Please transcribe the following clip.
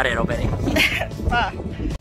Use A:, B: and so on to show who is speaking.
A: started already.
B: ah.